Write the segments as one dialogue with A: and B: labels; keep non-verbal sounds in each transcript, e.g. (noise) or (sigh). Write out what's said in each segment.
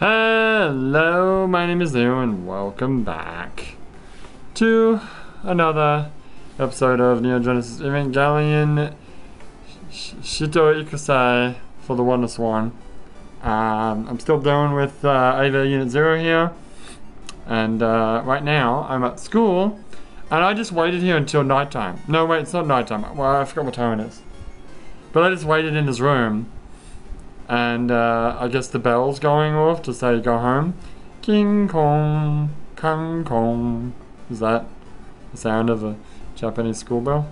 A: Hello, my name is Leo and welcome back to another episode of Neon Genesis Evangelion Sh- Shito Ikusei for the WonderSwan. Um, I'm still dealing with uh, Ava Unit 0 here, and uh, right now I'm at school, and I just waited here until nighttime. No, wait, it's not nighttime. Well, I forgot what time it is. But I just waited in his room and uh, I guess the bell's going off to say go home. King Kong, Kong Kong. Is that the sound of a Japanese school bell?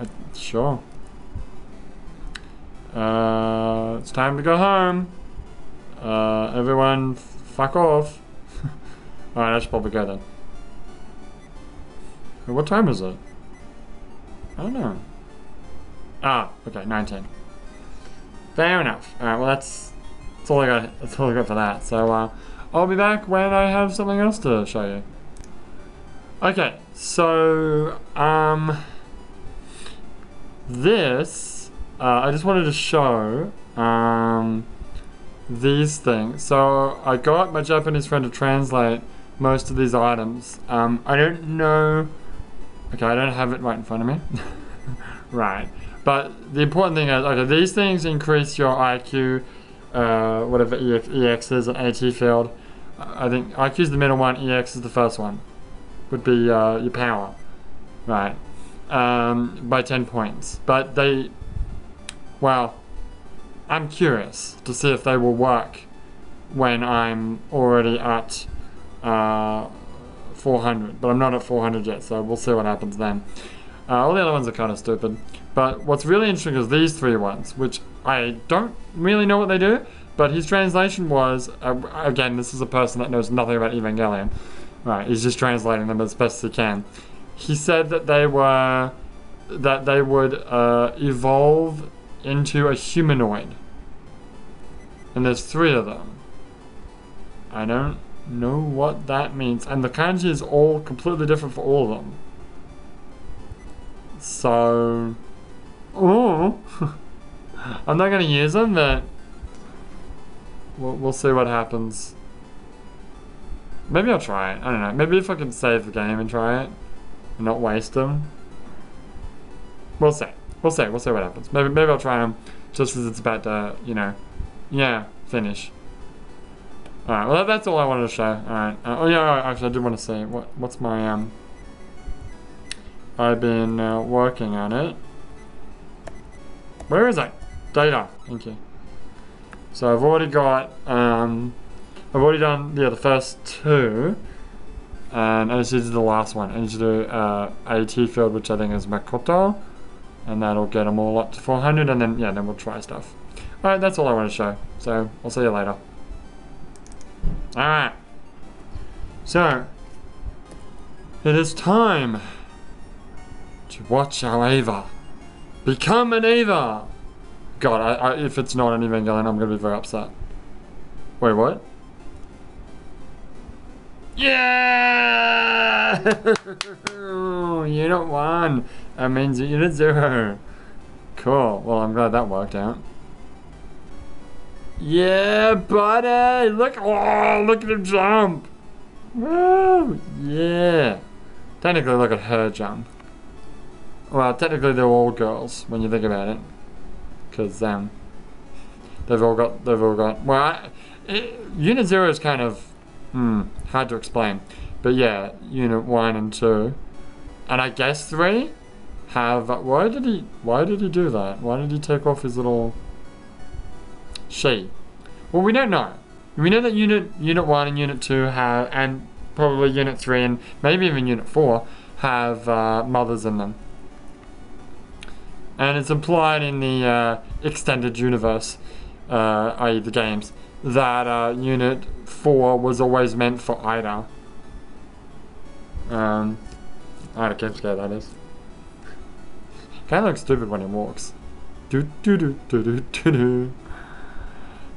A: I, sure. Uh, it's time to go home. Uh, everyone, fuck off. (laughs) Alright, I should probably go then. What time is it? I don't know. Ah, okay, 19. Fair enough. Alright, well that's that's all I got that's all I got for that. So uh I'll be back when I have something else to show you. Okay, so um this uh, I just wanted to show um these things. So I got my Japanese friend to translate most of these items. Um I don't know Okay, I don't have it right in front of me. (laughs) right. But the important thing is, okay, these things increase your IQ, uh, whatever EX, is, an AT field. I think IQ is the middle one, EX is the first one. Would be uh, your power, right? Um, by 10 points. But they, well, I'm curious to see if they will work when I'm already at uh, 400. But I'm not at 400 yet, so we'll see what happens then. Uh, all the other ones are kind of stupid. But what's really interesting is these three ones, which I don't really know what they do, but his translation was, uh, again, this is a person that knows nothing about Evangelion. Right, he's just translating them as best he can. He said that they were, that they would uh, evolve into a humanoid. And there's three of them. I don't know what that means. And the kanji is all completely different for all of them. So, oh, (laughs) I'm not gonna use them, but we'll, we'll see what happens. Maybe I'll try it. I don't know. Maybe if I can save the game and try it, and not waste them. We'll see. We'll see. We'll see what happens. Maybe maybe I'll try them just as it's about to, you know, yeah, finish. Alright, well that's all I wanted to show. Alright. Uh, oh yeah, actually I did want to say what what's my um I've been uh, working on it. Where is it? Data. Thank you. So I've already got, um, I've already done yeah, the first two. And I just did the last one. I need to do uh, AT field, which I think is Makoto. And that'll get them all up to 400. And then, yeah, then we'll try stuff. Alright, that's all I want to show. So, I'll see you later. Alright. So, it is time to watch our Ava become an Eva! God, I, I, if it's not an Evangelion, I'm gonna be very upset. Wait, what? Yeah! (laughs) unit one. That means you unit zero. Cool. Well, I'm glad that worked out. Yeah, buddy! Look! Oh, look at him jump! Woo! Yeah. Technically, look at her jump. Well, technically they're all girls when you think about it, because um, they've all got they've all got. Well, I, it, Unit Zero is kind of hmm, hard to explain, but yeah, Unit One and Two, and I guess three have. Why did he? Why did he do that? Why did he take off his little sheet? Well, we don't know. We know that Unit Unit One and Unit Two have, and probably Unit Three and maybe even Unit Four have uh, mothers in them and it's implied in the uh, extended universe, uh, i.e., the games, that uh, Unit 4 was always meant for Aida. Um, Aida Kensuke, that is. Kind of looks stupid when he walks. Do do do do do do do.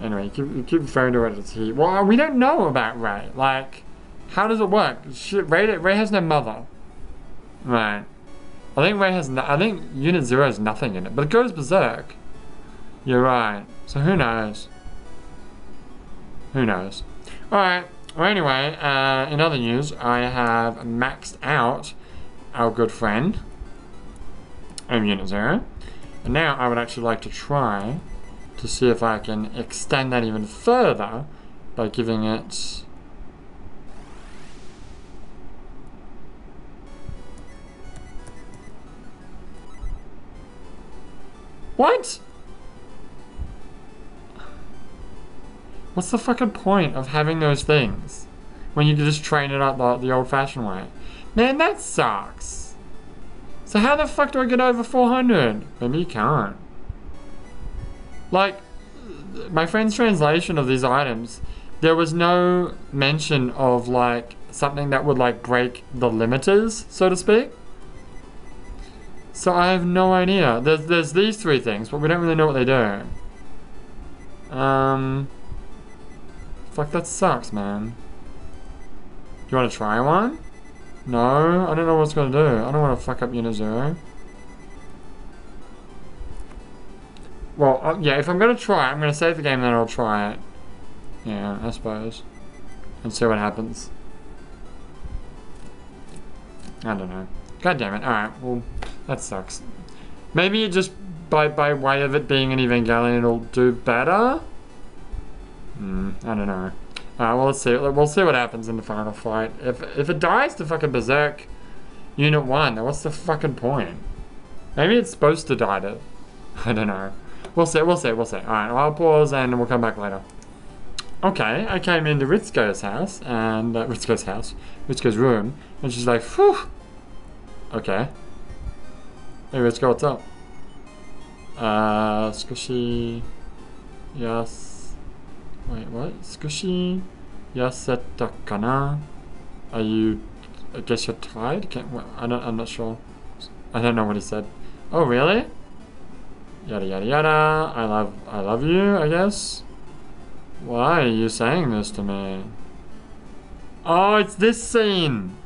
A: Anyway, keep, keep referring to it as he. Well, we don't know about Rei. Like, how does it work? She, Rei, Rei has no mother. Right. I think Rei has I think Unit Zero has nothing in it, but it goes berserk. You're right. So who knows? Who knows? Alright, well anyway, uh, in other news, I have maxed out our good friend, of Unit Zero. And now I would actually like to try to see if I can extend that even further by giving it What? What's the fucking point of having those things when you can just train it up the, the old-fashioned way? Man, that sucks. So how the fuck do I get over 400? Maybe you can't. Like, my friend's translation of these items, there was no mention of like something that would like break the limiters, so to speak. So I have no idea. There's there's these three things, but we don't really know what they do. Um, fuck, that sucks, man. You want to try one? No, I don't know what's gonna do. I don't want to fuck up Unit Zero. Well, uh, yeah, if I'm gonna try it, I'm gonna save the game, then I'll try it. Yeah, I suppose. And see what happens. I don't know. God damn it. Alright, well, that sucks. Maybe just by, by way of it being an Evangelion, it'll do better? Hmm, I don't know. Alright, well, let's see. We'll see what happens in the final fight. If, if it dies to fucking Berserk Unit 1, then what's the fucking point? Maybe it's supposed to die to... (laughs) I don't know. We'll see, we'll see, we'll see. Alright, well, I'll pause and we'll come back later. Okay, I came into Ritsuko's house, and... Uh, Ritsuko's house. Ritsuko's room, and she's like, whew! Okay. Hey, Ritsuko, what's up? Uh, Squishy... Yes... Wait, what? Squishy... Yaseta kana? Are you... I guess you're tired? Can't, I don't, I'm not sure. I don't know what he said. Oh, really? Yada yada yada. I love I love you, I guess. Why are you saying this to me? Oh, it's this scene.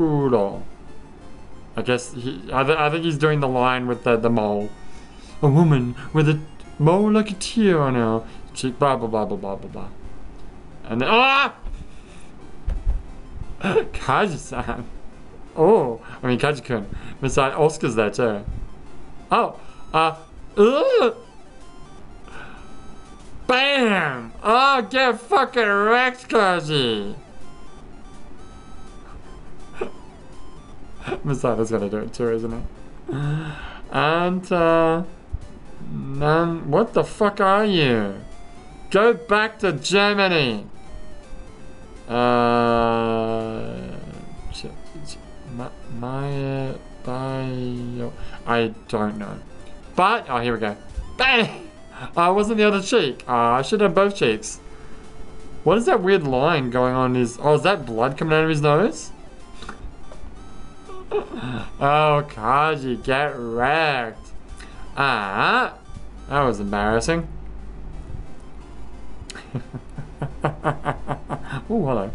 A: Hokuro. I guess he I, th I think he's doing the line with the, the mole. A woman with a mole like a tear on her cheek, blah blah blah blah blah blah blah. And then ah (laughs) Kaji-san. Oh, I mean Kaji-kun. Asuka's there too. Oh, uh, ugh. Bam! Oh, get fucking wrecked, Kaji! (laughs) Masada's gonna do it too, isn't it? And, uh... Man, what the fuck are you? Go back to Germany! Uh... My, bio. I don't know. But, oh, here we go. Bang! It wasn't the other cheek. Oh, I should have both cheeks. What is that weird line going on his... Oh, is that blood coming out of his nose? Oh, Kaji, get wrecked. Ah, that was embarrassing. (laughs) oh, hello.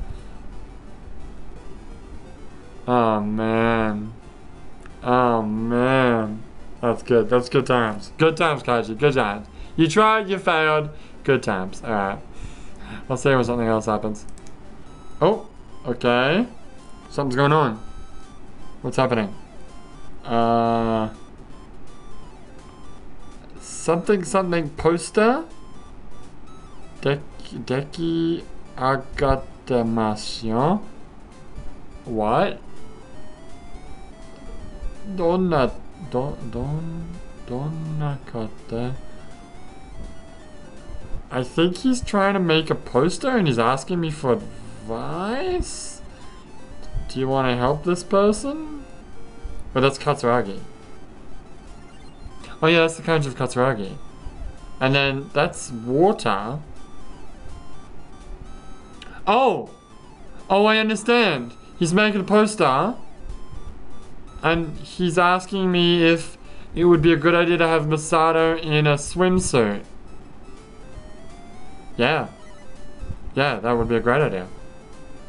A: Oh man. Oh man. That's good. That's good times. Good times, Kaji. Good times. You tried, you failed. Good times. Alright. I'll see when something else happens. Oh, okay. Something's going on. What's happening? Uh something something poster? Deki agatemasu. What? Donna, don, don, donna kata. I think he's trying to make a poster and he's asking me for advice? Do you want to help this person? Oh, that's Katsuragi. Oh yeah, that's the kind of Katsuragi. And then that's water. Oh! Oh, I understand. He's making a poster and he's asking me if it would be a good idea to have Misato in a swimsuit. Yeah. Yeah, that would be a great idea.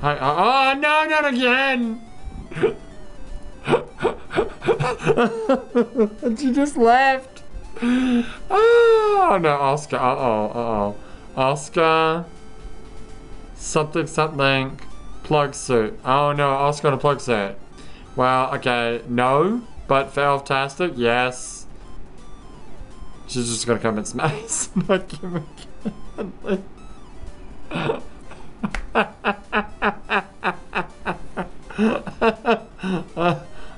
A: Hi, uh, oh, no, not again! (laughs) And she just left. Oh no, Asuka. Uh oh. Uh oh. Asuka. Something something. Plug suit. Oh no, Asuka in a plug suit. Well, okay, no, but fantastic, yes. She's just gonna come and smash. Not give me.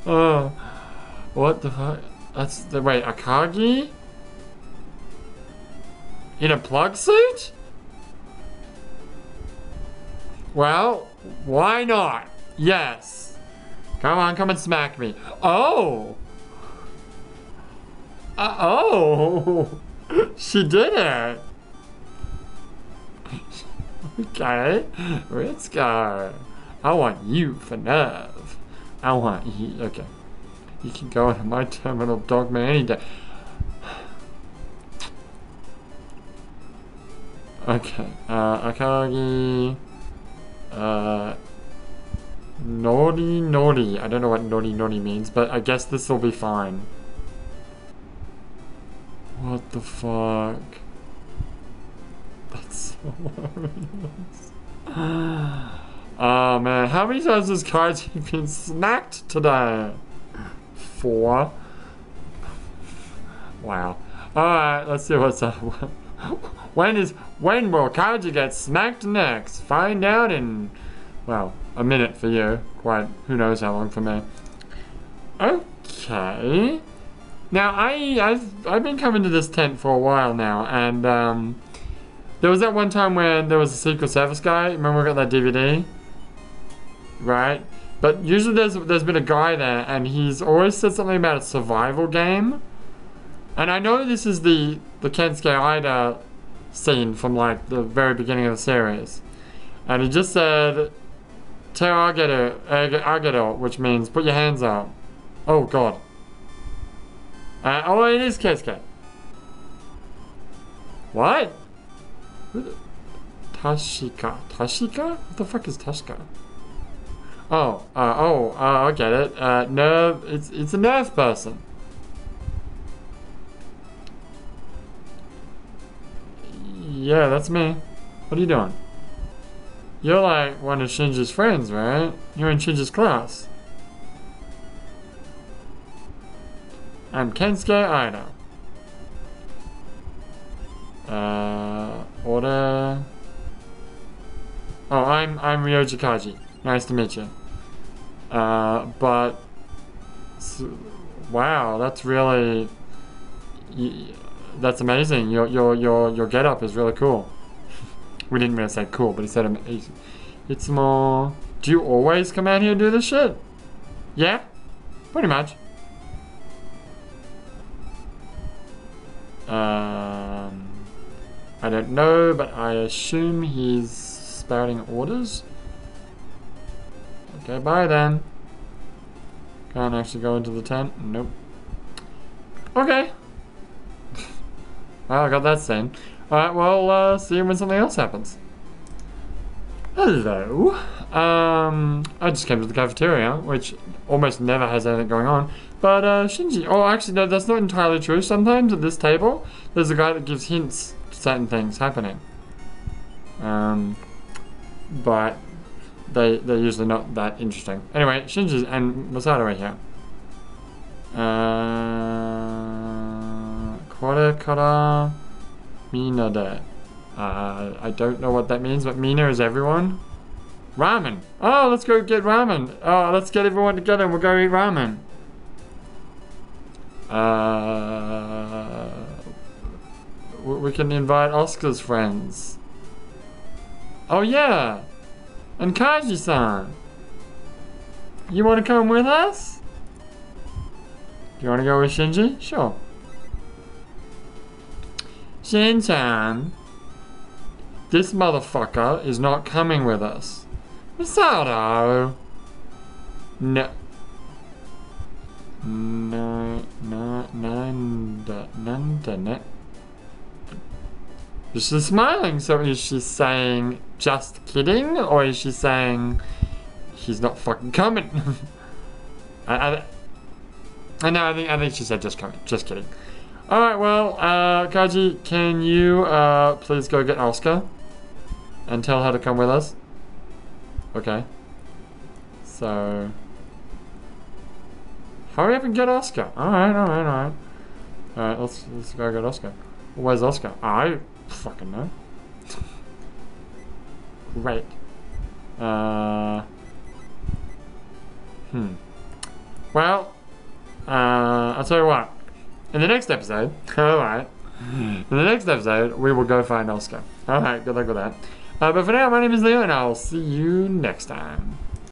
A: Oh, what the fuck? That's the wait, Akagi? In a plug suit? Well, why not? Yes. Come on, come and smack me. Oh! Uh, oh! (laughs) she did it! Okay, let's go. I want you for NERV. I want you. Okay. You can go into my terminal dogma any day. Okay, uh, Akagi. Uh, naughty, naughty. I don't know what naughty, naughty means, but I guess this will be fine. What the fuck? Oh (laughs) man, how many times has Kaji been smacked today? Four. Wow. Alright, let's see what's up. when is when will Kaji get smacked next? Find out in well, a minute for you. Quite who knows how long for me. Okay. Now I I've I've been coming to this tent for a while now and um there was that one time when there was a Secret Service guy. Remember we got that DVD? right? But usually there's there's been a guy there and he's always said something about a survival game. And I know this is the the Kensuke Aida scene from like the very beginning of the series. And he just said Te agero, agero, which means put your hands up. Oh god. Uh, oh, it is Kensuke. What? Tashika. Tashika? What the fuck is Tashika? Oh, uh, oh, uh, I get it. Uh, NERV, it's, it's a NERV person. Yeah, that's me. What are you doing? You're like one of Shinji's friends, right? You're in Shinji's class. I'm Kensuke Aida. Uh, order... Oh, I'm, I'm Ryoji Kaji. Nice to meet you. Uh, but wow, that's really that's amazing. Your your your your get up is really cool. (laughs) we didn't really say cool, but he said amazing. It's more. Do you always come out here and do this shit? Yeah, pretty much. Um, I don't know, but I assume he's spouting orders. Okay, bye then. Can't actually go into the tent. Nope. Okay. (laughs) well, I got that scene. Alright, well, uh, see you when something else happens. Hello. Um, I just came to the cafeteria, which almost never has anything going on. But, uh, Shinji, oh, actually, no, that's not entirely true. Sometimes at this table, there's a guy that gives hints certain things happening. Um, but they they're usually not that interesting. Anyway, Shinji and Misato are here. Uh, kore kara mina de. Uh, I don't know what that means, but mina is everyone. Ramen. Oh, let's go get ramen. Oh, let's get everyone together and we'll go eat ramen. Uh, we can invite Asuka's friends. Oh yeah. And Kaji-san, you want to come with us? You want to go with Shinji? Sure. Shin-chan, this motherfucker is not coming with us. Misato. No. No, no, nanda, nanda, ne. She's smiling, so is she saying just kidding, or is she saying he's not fucking coming? (laughs) I, I, I know. I think I think she said just coming. Just kidding. Alright, well, uh, Kaji, can you uh, please go get Asuka and tell her to come with us? Okay. So. Hurry up and get Asuka. Alright, alright, alright. Alright, let's, let's go get Asuka. Where's Asuka? I fucking know. Great. Uh. Hmm. Well, uh, I'll tell you what. In the next episode, (laughs) alright. In the next episode, we will go find Asuka. Alright, good luck with that. Uh, but for now, my name is Leo, and I'll see you next time.